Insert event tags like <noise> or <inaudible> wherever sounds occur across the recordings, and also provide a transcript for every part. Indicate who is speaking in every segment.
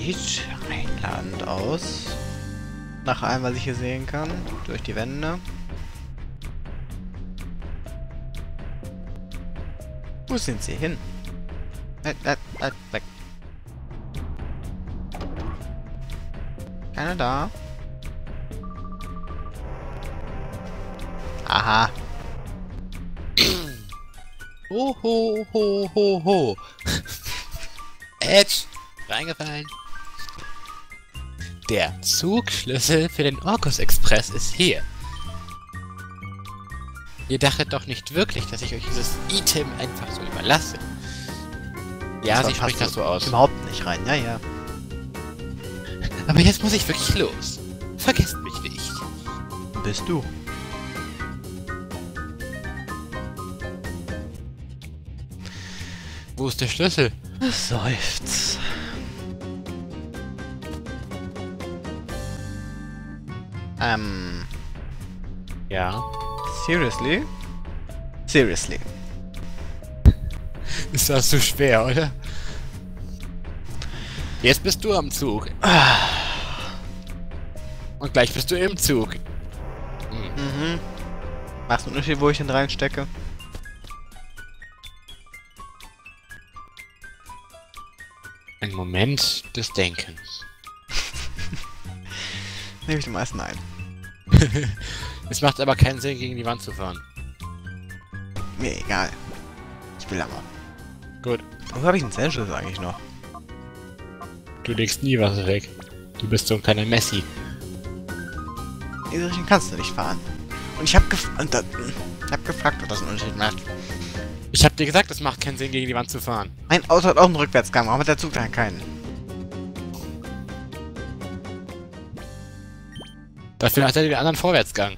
Speaker 1: sieht einladend aus. Nach allem, was ich hier sehen kann. Durch die Wände. Wo sind sie hin? Äh, äh, äh, weg. Keiner da? Aha.
Speaker 2: Ho, ho, ho, ho, ho. <laughs> Edge, reingefallen. Der Zugschlüssel für den Orkus Express ist hier. Ihr dachtet doch nicht wirklich, dass ich euch dieses Item einfach so überlasse. Ja, sie spricht das so aus.
Speaker 1: Überhaupt nicht rein, ja, ja.
Speaker 2: Aber jetzt muss ich wirklich los. Vergesst mich nicht.
Speaker 1: Bist du?
Speaker 2: Wo ist der Schlüssel?
Speaker 1: Seufz. Ähm,
Speaker 2: Ja.
Speaker 1: seriously? Seriously. <laughs>
Speaker 2: Ist das zu schwer, oder? Jetzt bist du am Zug. Und gleich bist du im Zug.
Speaker 1: Mhm. Machst du Unterschied, wo ich ihn reinstecke?
Speaker 2: Ein Moment des Denkens. <laughs>
Speaker 1: Nehme ich den meisten ein.
Speaker 2: Es macht aber keinen Sinn, gegen die Wand zu fahren.
Speaker 1: Mir egal. Ich will aber.
Speaker 2: Gut.
Speaker 1: Wo habe ich einen Zellschlüssel eigentlich noch?
Speaker 2: Du legst nie was weg. Du bist so ein kleiner Messi.
Speaker 1: Diese Richtung kannst du nicht fahren. Und ich habe gef und da, hab gefragt, ob das einen Unterschied macht.
Speaker 2: Ich hab dir gesagt, es macht keinen Sinn, gegen die Wand zu fahren.
Speaker 1: Mein Auto hat auch einen Rückwärtsgang, warum hat der Zug dann keinen?
Speaker 2: Dafür hat er den anderen Vorwärtsgang.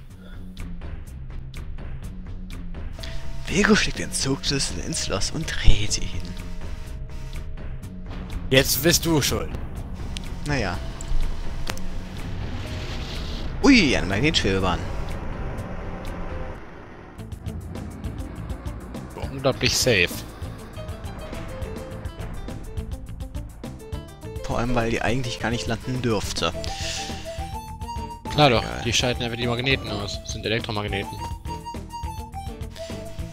Speaker 1: Vego steckt den Zugschlüssel ins Schloss und dreht ihn.
Speaker 2: Jetzt bist du schuld.
Speaker 1: Naja. Ui, eine Magnetschwebebahn.
Speaker 2: Unglaublich safe.
Speaker 1: Vor allem, weil die eigentlich gar nicht landen dürfte.
Speaker 2: Klar doch,
Speaker 1: Egal.
Speaker 2: die schalten einfach die Magneten aus. Das sind Elektromagneten.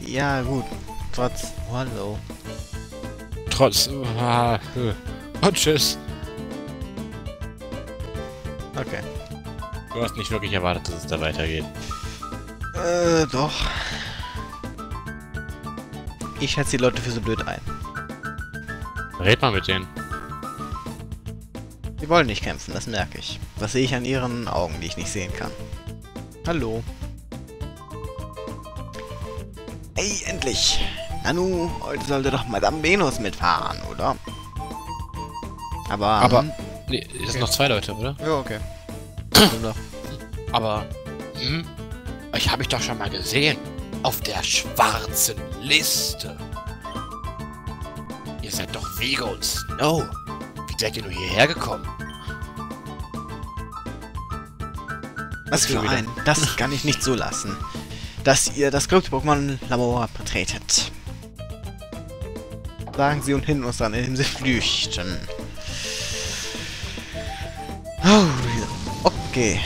Speaker 1: Ja, gut. Trotz... Hallo.
Speaker 2: Trotz... Ah, und tschüss.
Speaker 1: Okay.
Speaker 2: Du hast nicht wirklich erwartet, dass es da weitergeht.
Speaker 1: Äh, doch. Ich schätze die Leute für so blöd ein.
Speaker 2: Red mal mit denen.
Speaker 1: Sie wollen nicht kämpfen, das merke ich. Das sehe ich an ihren Augen, die ich nicht sehen kann. Hallo. Ey, endlich! Nanu, heute sollte doch Madame Venus mitfahren, oder? Aber...
Speaker 2: Aber-
Speaker 1: hm,
Speaker 2: Nee, es sind noch zwei Leute, oder?
Speaker 1: Ja, okay.
Speaker 2: Aber, hm, euch habe ich doch schon mal gesehen. Auf der schwarzen Liste. Ihr seid doch Vigo und Snow. Wie seid ihr nur hierher gekommen?
Speaker 1: Was für ein. Das kann ich nicht so lassen. Dass ihr das Krypto-Pokémon-Labor betretet. Sagen sie und hinten uns dann, indem sie flüchten. Oh, okay.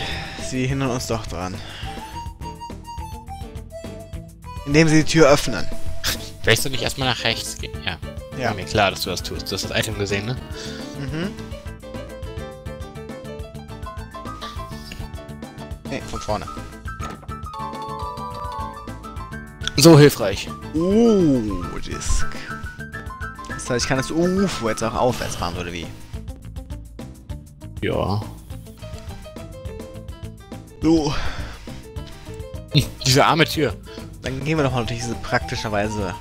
Speaker 1: Sie hindern uns doch dran. Indem sie die Tür öffnen.
Speaker 2: Willst du nicht erstmal nach rechts gehen? Ja.
Speaker 1: Ja.
Speaker 2: War mir klar, dass du das tust. Du hast das Item gesehen, ne?
Speaker 1: Mhm. Nee, von vorne.
Speaker 2: So hilfreich.
Speaker 1: Uh, Disk. Das heißt, ich kann das UFO jetzt auch aufwärts fahren, oder wie?
Speaker 2: Ja.
Speaker 1: So,
Speaker 2: Hm, diese arme Tür.
Speaker 1: dann gehen wir doch mal durch diese praktischerweise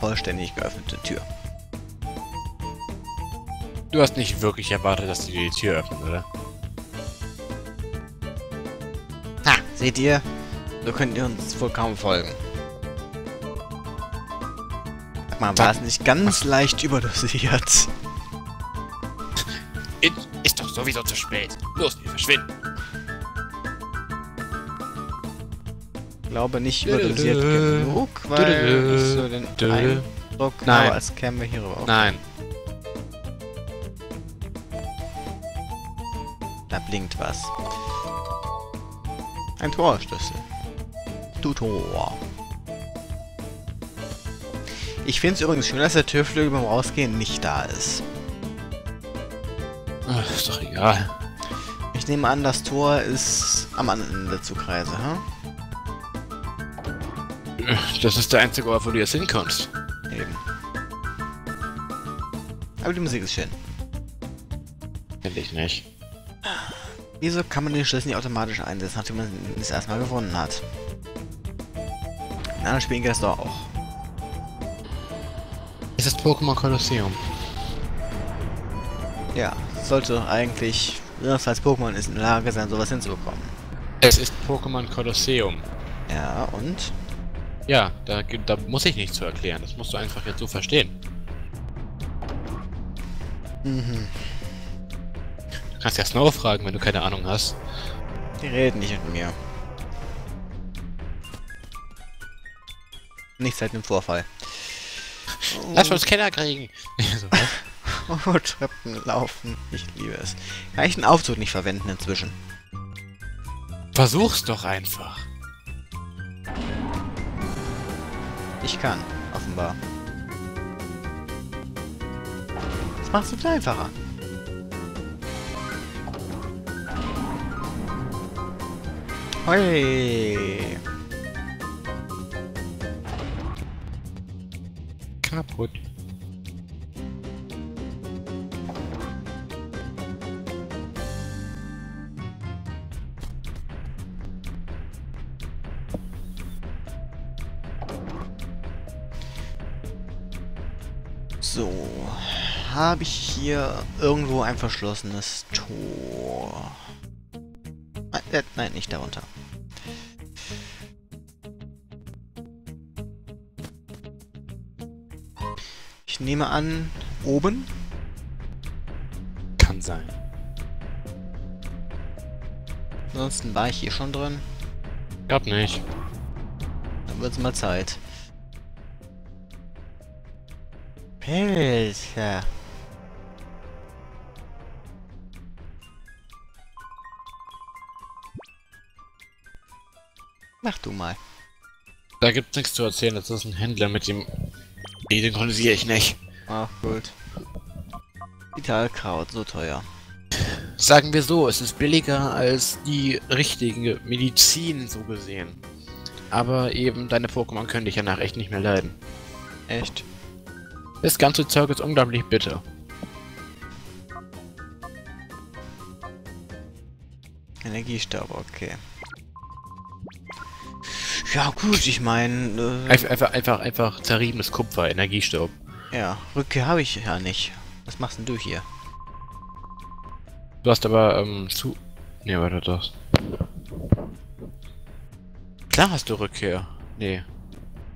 Speaker 1: vollständig geöffnete Tür.
Speaker 2: Du hast nicht wirklich erwartet, dass die die Tür öffnen, oder?
Speaker 1: Seht ihr? So könnt ihr uns wohl kaum folgen. Sag mal, war es nicht ganz leicht überdosiert?
Speaker 2: Ist doch sowieso zu spät. Los, wir verschwinden.
Speaker 1: Ich glaube nicht überdosiert genug, weil ich so den Eindruck
Speaker 2: Nein.
Speaker 1: habe, als kämen wir hier rüber.
Speaker 2: Nein.
Speaker 1: Da blinkt was. Ein Torschlüssel. Du Tor. Ich finde es übrigens schön, dass der Türflügel beim Rausgehen nicht da ist.
Speaker 2: Ach, ist doch egal.
Speaker 1: Ich nehme an, das Tor ist am anderen Ende der Zugreise, hm?
Speaker 2: Das ist der einzige Ort, wo du jetzt hinkommst.
Speaker 1: Eben. Aber die Musik ist schön.
Speaker 2: Finde ich nicht.
Speaker 1: Wieso kann man den Schlüssel nicht automatisch einsetzen, nachdem man es erstmal gewonnen hat? In anderen Spielen geht das doch auch.
Speaker 2: Es ist Pokémon Colosseum.
Speaker 1: Ja, sollte eigentlich, als Pokémon ist in der Lage sein, sowas hinzubekommen.
Speaker 2: Es ist Pokémon Colosseum.
Speaker 1: Ja, und?
Speaker 2: Ja, da, da muss ich nichts zu erklären. Das musst du einfach jetzt so verstehen.
Speaker 1: Mhm.
Speaker 2: Du kannst ja Snow fragen, wenn du keine Ahnung hast.
Speaker 1: Die reden nicht mit mir. Nicht seit dem Vorfall. <laughs>
Speaker 2: Lass uns Kenner kriegen. <laughs> so?
Speaker 1: Oh, Treppen laufen. Ich liebe es. Kann ich den Aufzug nicht verwenden inzwischen?
Speaker 2: Versuch's doch einfach.
Speaker 1: Ich kann, offenbar. Das macht es viel einfacher. Hey.
Speaker 2: Kaputt.
Speaker 1: So. Habe ich hier irgendwo ein verschlossenes Tor? Nein, äh, nein, nicht darunter. Nehme an, oben?
Speaker 2: Kann sein.
Speaker 1: Ansonsten war ich hier schon drin.
Speaker 2: Glaub nicht.
Speaker 1: Dann wird's mal Zeit. Pilze. Mach du mal.
Speaker 2: Da gibt's nichts zu erzählen. Das ist ein Händler mit dem... Nee, den kondensiere ich nicht.
Speaker 1: Ach, gut. Vitalkraut, so teuer.
Speaker 2: Sagen wir so, es ist billiger als die richtige Medizin, so gesehen. Aber eben, deine Pokémon können dich danach echt nicht mehr leiden.
Speaker 1: Echt?
Speaker 2: Das ganze Zeug ist unglaublich bitter.
Speaker 1: Energiestaub, okay. Ja gut, ich meine, äh,
Speaker 2: Einfach, einfach, einfach, einfach zerriebenes Kupfer, Energiestaub.
Speaker 1: ja, Rückkehr habe ich ja nicht. Was machst denn du hier?
Speaker 2: Du hast aber, ähm, zu... Ne, warte, das. Klar hast du Rückkehr. Nee.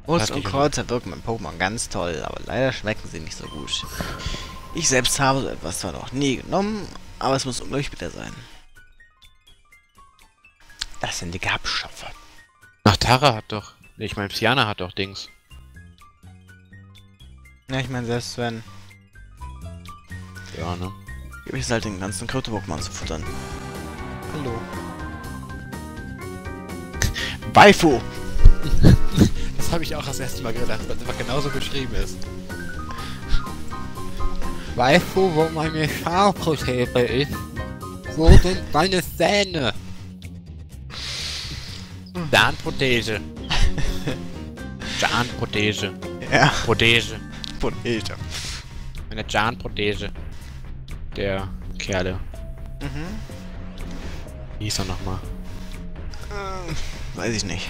Speaker 2: Hat
Speaker 1: und Kreuzer wirken beim Pokémon ganz toll, aber leider schmecken sie nicht so gut. Ich selbst habe so etwas zwar noch nie genommen, aber es muss unglaublich bitter sein. Das sind die Gerbstoffe.
Speaker 2: Ach, Tara hat doch... Ich meine, Psyana hat doch Dings.
Speaker 1: Ja, ich meine, selbst wenn,
Speaker 2: Ja, ne?
Speaker 1: gebe ich es halt den ganzen Krypto-Pokémon zu futtern. Hallo. <laughs> Waifu! <laughs>
Speaker 2: Das habe ich auch das erste Mal gedacht, weil es einfach genauso beschrieben ist. Weißt du, wo meine Scharfprothese ist? Wo sind meine Zähne? Zahnprothese. <laughs> Zahnprothese.
Speaker 1: Ja,
Speaker 2: Prothese.
Speaker 1: Potato.
Speaker 2: Meine Zahnprothese. Der Kerle.
Speaker 1: Mhm.
Speaker 2: Wie hieß er nochmal?
Speaker 1: Äh, weiß ich nicht.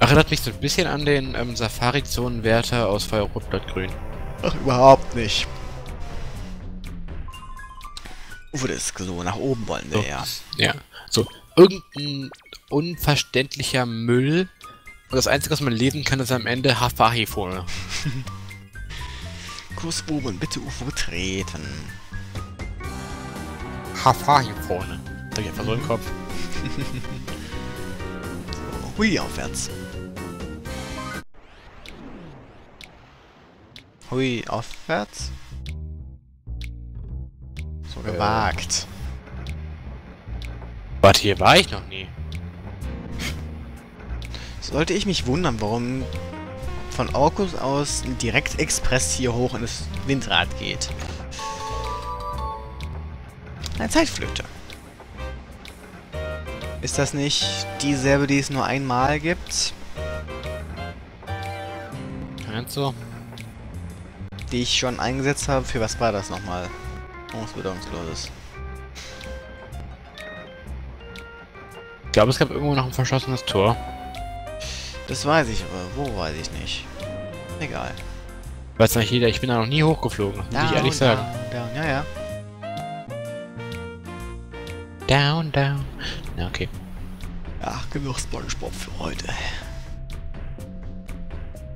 Speaker 2: Erinnert mich so ein bisschen an den ähm, Safari-Zonenwärter aus Feuerrotblattgrün.
Speaker 1: Ach, überhaupt nicht. Uwe, das so, nach oben wollen wir
Speaker 2: So.
Speaker 1: ja.
Speaker 2: Ja. So, irgendein unverständlicher Müll. Und das Einzige, was man lesen kann, ist am Ende Hafahi-Folie. <laughs>
Speaker 1: Kurs oben, bitte Uwe betreten.
Speaker 2: Hafahi-Folie. Hab ich einfach so im Kopf. <laughs>
Speaker 1: Hui, aufwärts. Hui, aufwärts. So. Gewagt.
Speaker 2: Warte, hier war ich noch nie.
Speaker 1: Sollte ich mich wundern, warum von Orkus aus ein Direktexpress hier hoch in das Windrad geht. Eine Zeitflöte. Ist das nicht dieselbe, die es nur einmal gibt?
Speaker 2: Meinst du?
Speaker 1: Die ich schon eingesetzt habe? Für was war das nochmal? Irgendwas Bedeutungsloses.
Speaker 2: Ich glaube, es gab irgendwo noch ein verschlossenes Tor.
Speaker 1: Das weiß ich, aber wo weiß ich nicht. Egal.
Speaker 2: Weiß nicht jeder, ich bin da noch nie hochgeflogen, muss ich ehrlich sagen.
Speaker 1: Down, down. Ja, ja.
Speaker 2: Down, down. Ja, okay.
Speaker 1: Ach, genug Spongebob für heute.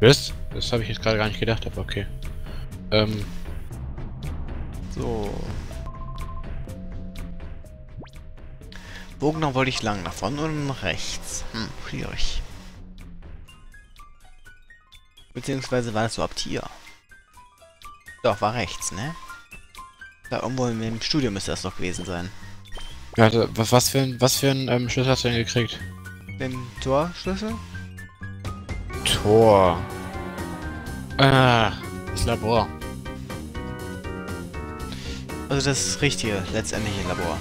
Speaker 2: Wisst? Das habe ich jetzt gerade gar nicht gedacht, aber okay. Ähm,
Speaker 1: So. Wo genau wollte ich lang? Nach vorne oder nach rechts? Hm, schwierig. Beziehungsweise war das überhaupt hier? Doch, war rechts, ne? Da irgendwo im Studio müsste das doch gewesen sein.
Speaker 2: ja, also, was, was für ein, was für ein ähm, Schlüssel hast du denn gekriegt?
Speaker 1: Den Torschlüssel?
Speaker 2: Tor. Ah, das Labor.
Speaker 1: Also das richtige, letztendliche Labor.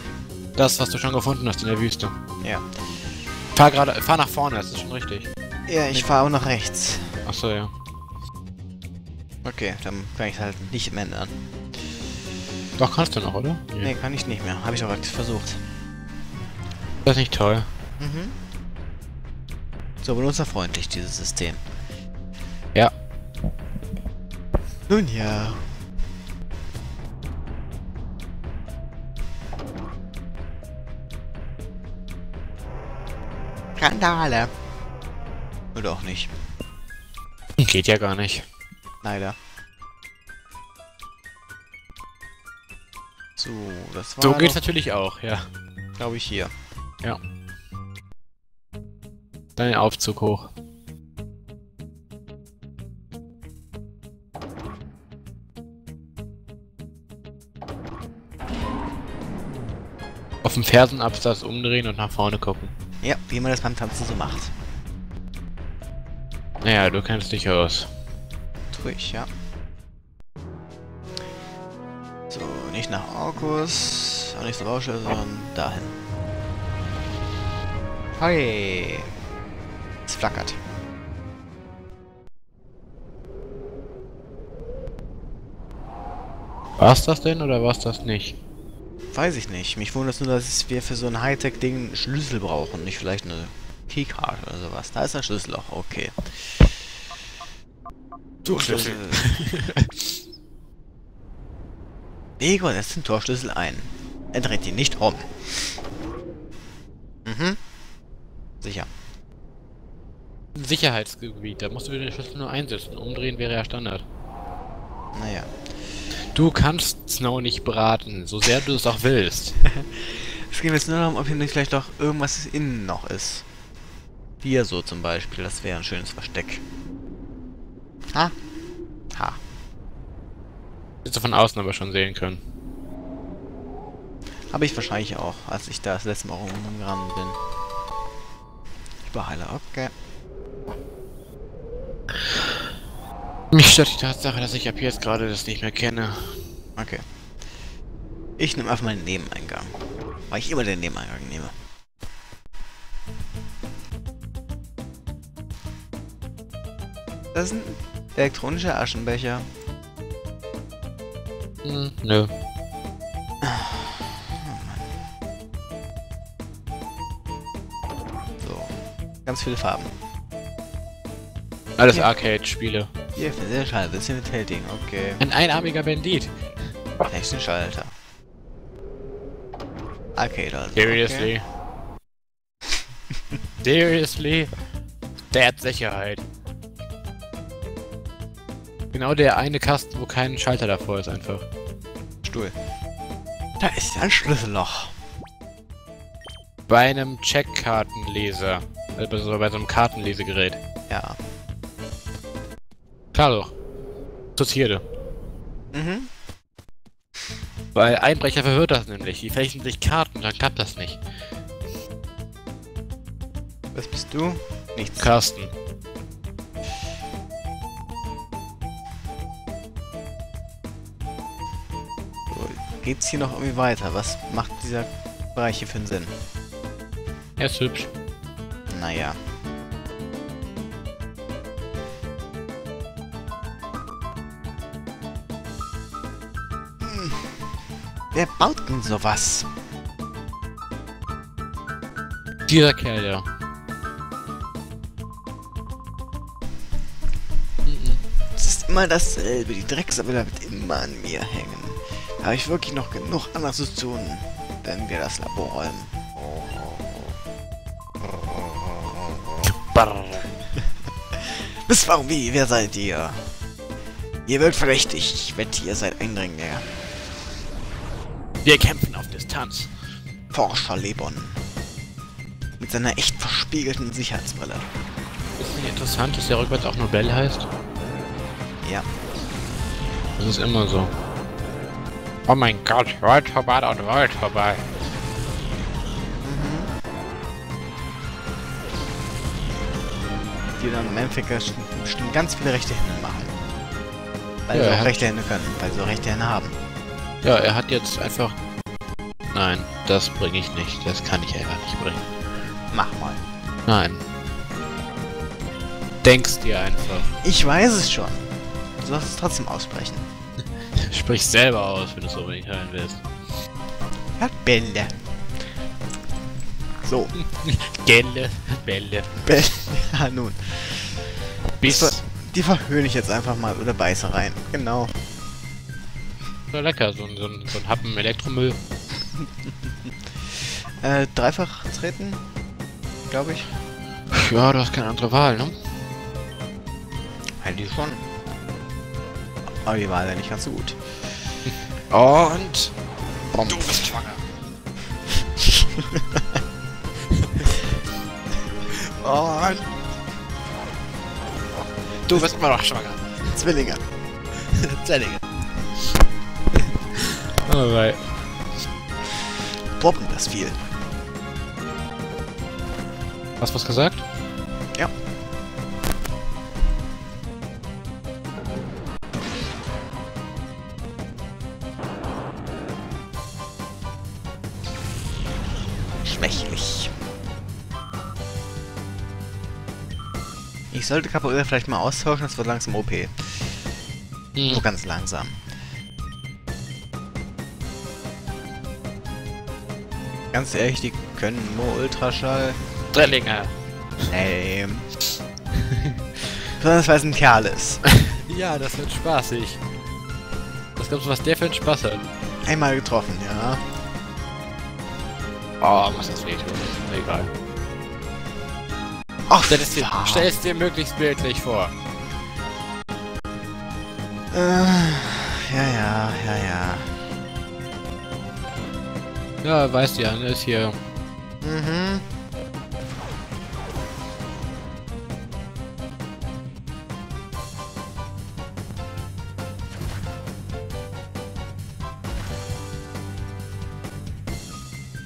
Speaker 2: Das, was du schon gefunden hast in der Wüste.
Speaker 1: Ja.
Speaker 2: Fahr gerade, fahr nach vorne, das ist schon richtig.
Speaker 1: Ja, ich fahre auch nach rechts.
Speaker 2: Achso, ja.
Speaker 1: Okay, dann kann ich halt nicht mehr ändern.
Speaker 2: Doch, kannst du noch, oder?
Speaker 1: Nee, kann ich nicht mehr. Habe ich aber versucht.
Speaker 2: Das ist nicht toll.
Speaker 1: Mhm. So benutzerfreundlich, dieses System.
Speaker 2: Ja.
Speaker 1: Nun ja. Skandale. Oder auch nicht.
Speaker 2: Geht ja gar nicht.
Speaker 1: Leider. So, das war
Speaker 2: So geht's
Speaker 1: doch,
Speaker 2: natürlich auch, ja.
Speaker 1: glaube ich, hier.
Speaker 2: Ja. Dann den Aufzug hoch. Auf dem Fersenabsatz umdrehen und nach vorne gucken.
Speaker 1: Ja, wie man das beim Tanzen so macht.
Speaker 2: Naja, du kennst dich aus.
Speaker 1: Tue ich, ja. So, nicht nach Orkus, auch nicht zur Baustelle, sondern dahin. Hi! Es flackert.
Speaker 2: War's das denn oder war's das nicht?
Speaker 1: Weiß ich nicht. Mich wundert es nur, dass wir für so ein Hightech-Ding einen Schlüssel brauchen, nicht vielleicht eine Keycard oder sowas. Da ist ein Schlüsselloch, okay.
Speaker 2: Durchschlüssel.
Speaker 1: Lege <laughs> und setzt den Torschlüssel ein. Er dreht ihn nicht um. Mhm. Sicher.
Speaker 2: Sicherheitsgebiet, da musst du den Schlüssel nur einsetzen. Umdrehen wäre ja Standard.
Speaker 1: Naja.
Speaker 2: Du kannst Snow nicht braten, so sehr du es auch willst. <laughs>
Speaker 1: Es geht jetzt nur darum, ob hier nicht vielleicht doch irgendwas innen noch ist. Hier so zum Beispiel, das wäre ein schönes Versteck. Ha? Ha.
Speaker 2: Hättest du von außen aber schon sehen können.
Speaker 1: Habe ich wahrscheinlich auch, als ich da das letzte Mal rumgerannt bin. Überheiler, okay.
Speaker 2: Mich stört die Tatsache, dass ich ab jetzt gerade das nicht mehr kenne.
Speaker 1: Okay. Ich nehme einfach mal den Nebeneingang. Weil ich immer den Nebeneingang nehme. Das ist ein elektronischer Aschenbecher.
Speaker 2: Hm, nö.
Speaker 1: So. Ganz viele Farben.
Speaker 2: Alles. Arcade-Spiele.
Speaker 1: Hier, für sehr schade, bisschen mit okay.
Speaker 2: Ein einarmiger Bandit.
Speaker 1: Nächsten Schalter. Arcade also.
Speaker 2: Seriously. <laughs> Seriously? Der hat Sicherheit. Genau der eine Kasten, wo kein Schalter davor ist einfach.
Speaker 1: Stuhl. Da ist ja ein Schlüsselloch.
Speaker 2: Bei einem Checkkartenleser. Also bei so einem Kartenlesegerät.
Speaker 1: Ja.
Speaker 2: Klar doch. Zur Zierde.
Speaker 1: Mhm.
Speaker 2: Weil Einbrecher verhört das nämlich. Die fälschen sich Karten, dann klappt das nicht.
Speaker 1: Was bist du? Nichts.
Speaker 2: Carsten.
Speaker 1: So, geht's hier noch irgendwie weiter? Was macht dieser Bereich hier für einen Sinn?
Speaker 2: Er ist hübsch.
Speaker 1: Naja. Wer baut denn sowas?
Speaker 2: Dieser Kerl, ja.
Speaker 1: Es ist immer dasselbe. Die Drecksarbeit wird immer an mir hängen. Da habe ich wirklich noch genug anderes zu tun, wenn wir das Labor räumen. <laughs> Bis warum wie? Wer seid ihr? Ihr wirkt verdächtig. Ich wette, ihr seid Eindringlinge.
Speaker 2: Wir kämpfen auf Distanz.
Speaker 1: Forscher Lebon. Mit seiner echt verspiegelten Sicherheitsbrille.
Speaker 2: Ist nicht interessant, dass der rückwärts auch Nobel heißt?
Speaker 1: Ja.
Speaker 2: Das ist immer so. Oh mein Gott, World vorbei und World vorbei.
Speaker 1: Die dann im Endeffekt bestimmt ganz viele rechte Hände machen. Weil
Speaker 2: Ja,
Speaker 1: sie auch rechte Hände können, weil sie auch rechte Hände haben.
Speaker 2: Ja, er hat jetzt einfach... Nein, das bringe ich nicht. Das kann ich einfach nicht bringen.
Speaker 1: Mach mal.
Speaker 2: Nein. Denkst dir einfach.
Speaker 1: Ich weiß es schon. Du sollst es trotzdem aussprechen. <laughs>
Speaker 2: Sprich selber aus, wenn du es unbedingt hören willst.
Speaker 1: Hat Bälle. So, <laughs>
Speaker 2: Gelle, Bälle.
Speaker 1: Bälle. <laughs> Ja, nun.
Speaker 2: Bis.
Speaker 1: Die verhöhne ich jetzt einfach mal oder beiße rein. Genau.
Speaker 2: So lecker, so, ein- so, ein- so ein Happen Elektromüll. <laughs>
Speaker 1: Äh, dreifach treten? Glaube ich.
Speaker 2: Ja, du hast keine andere Wahl, ne?
Speaker 1: Eigentlich schon. Aber die war ja nicht ganz so gut. <laughs>
Speaker 2: Und...
Speaker 1: Bom.
Speaker 2: Du bist schwanger. <laughs>
Speaker 1: Und
Speaker 2: Du bist immer noch schwanger.
Speaker 1: Zwillinge.
Speaker 2: Zellige. Alright.
Speaker 1: Poppen das viel.
Speaker 2: Hast du was gesagt?
Speaker 1: Ja. Schwächlich. Ich sollte Capoeira vielleicht mal austauschen, das wird langsam OP. Nur ganz langsam. Ganz ehrlich, die können nur Ultraschall.
Speaker 2: Drillinge.
Speaker 1: Nee. <laughs> Besonders weil es ein Kerl ist. <laughs>
Speaker 2: Ja, das wird spaßig. Was glaubst du, was der für einen Spaß hat?
Speaker 1: Einmal getroffen, ja.
Speaker 2: Oh, muss das wehtun. Egal.
Speaker 1: Ach,
Speaker 2: Stell es dir, stell es dir möglichst bildlich vor.
Speaker 1: Äh, ja, ja, ja, ja.
Speaker 2: Ja, weißt ja, ne, ist hier...
Speaker 1: Mhm.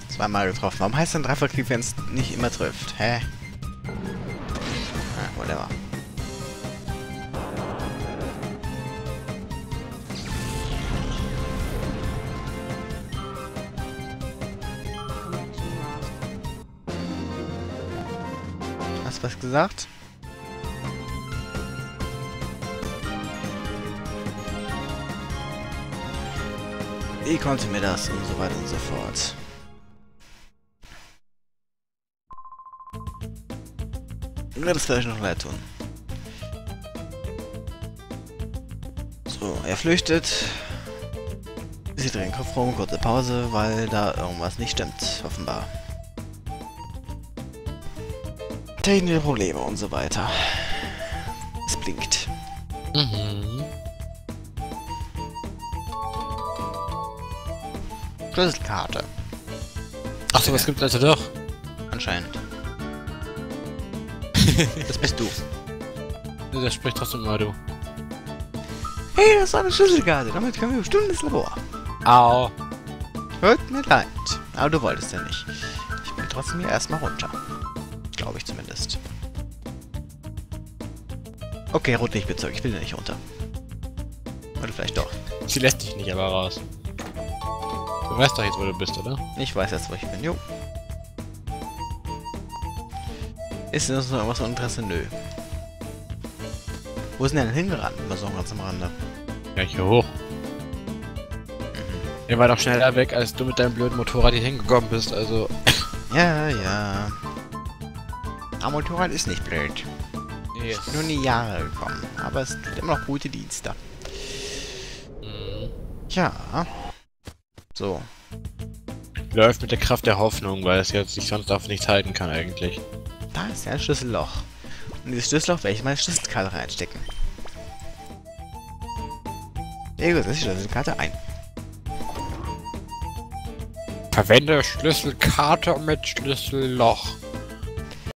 Speaker 1: Zweimal getroffen. Warum heißt denn Dreifachkrieg, wenn es nicht immer trifft? Hä? Ah, whatever. Gesagt? Wie konnte mir das und so weiter und so fort. Ich werde das vielleicht noch leid tun. So, er flüchtet. Sie drehen Kopf rum, kurze Pause, weil da irgendwas nicht stimmt, offenbar. Technische Probleme und so weiter. Es blinkt.
Speaker 2: Mhm.
Speaker 1: Schlüsselkarte.
Speaker 2: Achso, was gibt's also doch?
Speaker 1: Anscheinend. <laughs> das bist du.
Speaker 2: Das spricht trotzdem immer du.
Speaker 1: Hey, das ist eine Schlüsselkarte. Damit können wir bestimmt ins Labor.
Speaker 2: Au.
Speaker 1: Tut mir leid. Aber du wolltest ja nicht. Ich bin trotzdem hier erstmal runter. Glaube ich zumindest. Okay, Rotlichtbezirk. Ich will da nicht runter. Oder vielleicht doch.
Speaker 2: Sie lässt dich nicht aber raus. Du weißt doch jetzt, wo du bist, oder?
Speaker 1: Ich weiß jetzt, wo ich bin. Jo. Ist das noch irgendwas von Interesse? Nö. Wo sind denn hingerannt? Immer so ganz am Rande.
Speaker 2: Ja, hier hoch. Er war doch schneller weg, als du mit deinem blöden Motorrad hier hingekommen bist, also...
Speaker 1: Ja, ja. Aber Motorrad ist nicht blöd.
Speaker 2: Nee,
Speaker 1: Ist nur in die Jahre gekommen. Aber es tut immer noch gute Dienste.
Speaker 2: Mhm.
Speaker 1: Ja. So.
Speaker 2: Läuft mit der Kraft der Hoffnung, weil es jetzt sich sonst auf nichts halten kann eigentlich.
Speaker 1: Da ist ja ein Schlüsselloch. Und dieses Schlüsselloch werde ich meine Schlüsselkarte reinstecken. Ja gut, das ist die Schlüsselkarte ein.
Speaker 2: Verwende Schlüsselkarte mit Schlüsselloch.